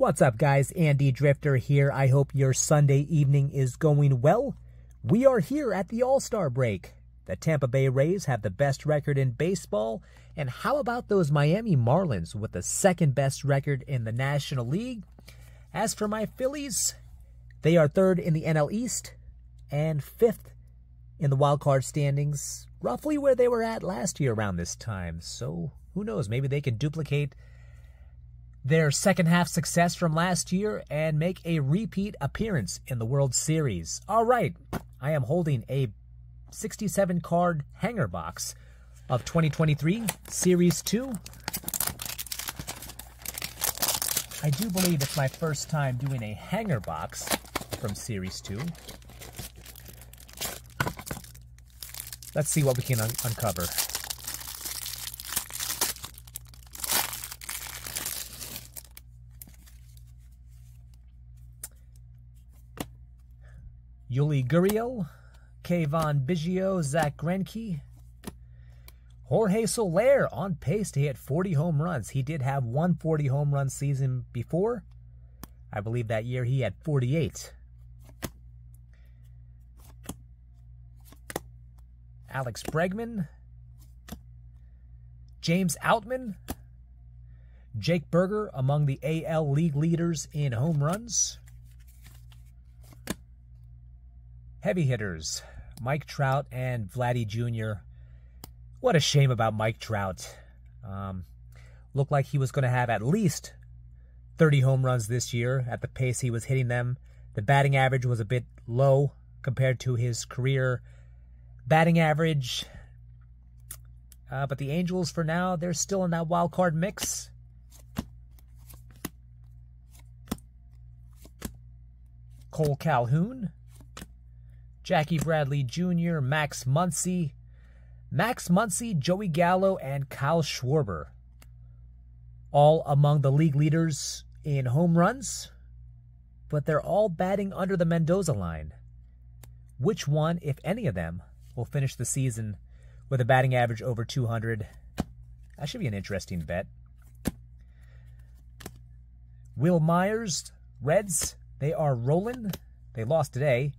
What's up, guys? Andy Drifter here. I hope your Sunday evening is going well. We are here at the All Star break. The Tampa Bay Rays have the best record in baseball. And how about those Miami Marlins with the second best record in the National League? As for my Phillies, they are third in the NL East and fifth in the wild card standings, roughly where they were at last year around this time. So who knows? Maybe they can duplicate their second half success from last year and make a repeat appearance in the World Series. All right, I am holding a 67 card hanger box of 2023 Series 2. I do believe it's my first time doing a hanger box from Series 2. Let's see what we can un uncover. Yuli Gurriel, Cavan Biggio, Zack Greinke, Jorge Soler on pace to hit 40 home runs. He did have one 40 home run season before. I believe that year he had 48. Alex Bregman, James Outman, Jake Burger among the AL League leaders in home runs. Heavy hitters, Mike Trout and Vladdy Jr. What a shame about Mike Trout. Um, looked like he was going to have at least 30 home runs this year at the pace he was hitting them. The batting average was a bit low compared to his career batting average. Uh, but the Angels, for now, they're still in that wild card mix. Kole Calhoun, Jackie Bradley Jr., Max Muncy, Max Muncy, Joey Gallo, and Kyle Schwarber. All among the league leaders in home runs, but they're all batting under the Mendoza line. Which one, if any of them, will finish the season with a batting average over 200? That should be an interesting bet. Wil Myers, Reds, they are rolling. They lost today.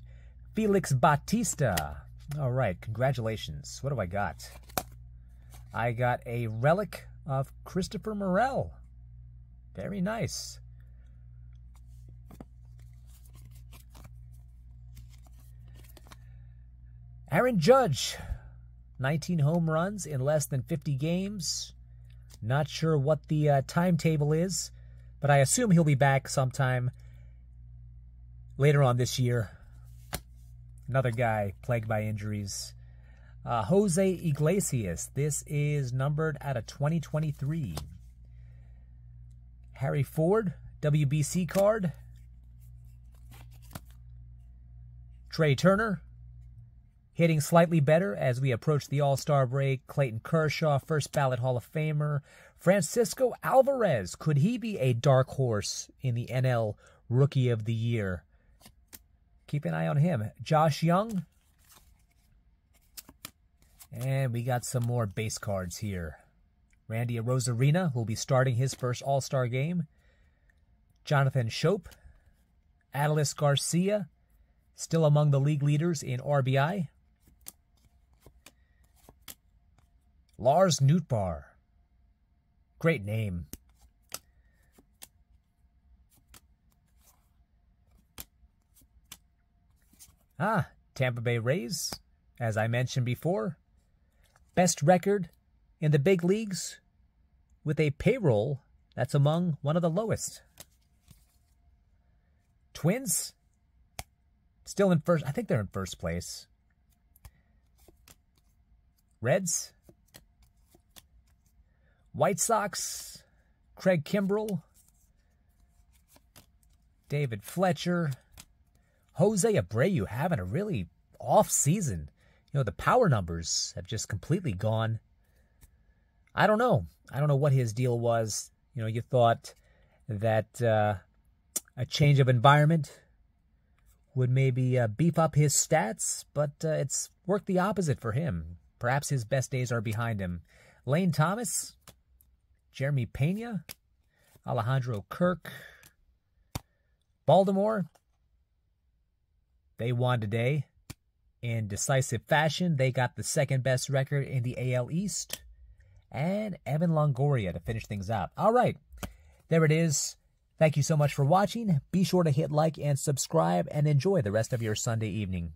Felix Bautista. All right, congratulations. What do I got? I got a relic of Christopher Morel. Very nice. Aaron Judge, 19 home runs in less than 50 games. Not sure what the uh, timetable is, but I assume he'll be back sometime later on this year. Another guy plagued by injuries. Uh, Jose Iglesias. This is numbered out of 2023. Harry Ford, WBC card. Trea Turner, hitting slightly better as we approach the All Star break. Clayton Kershaw, first ballot Hall of Famer. Francisco Alvarez, could he be a dark horse in the NL Rookie of the Year? Keep an eye on him. Josh Jung. And we got some more base cards here. Randy Arozarena will be starting his first All-Star game. Jonathan Schoop. Adolis Garcia, still among the league leaders in RBI. Lars Nootbaar. Great name. Ah, Tampa Bay Rays, as I mentioned before, best record in the big leagues with a payroll that's among one of the lowest. Twins, still in first. I think they're in first place. Reds, White Sox, Craig Kimbrel, David Fletcher, Jose Abreu having a really off season. You know, the power numbers have just completely gone. I don't know. I don't know what his deal was. You know, you thought that uh, a change of environment would maybe uh, beef up his stats, but uh, it's worked the opposite for him. Perhaps his best days are behind him. Lane Thomas, Jeremy Pena, Alejandro Kirk, Baltimore, they won today in decisive fashion. They got the second best record in the AL East. And Evan Longoria to finish things out. All right, there it is. Thank you so much for watching. Be sure to hit like and subscribe and enjoy the rest of your Sunday evening.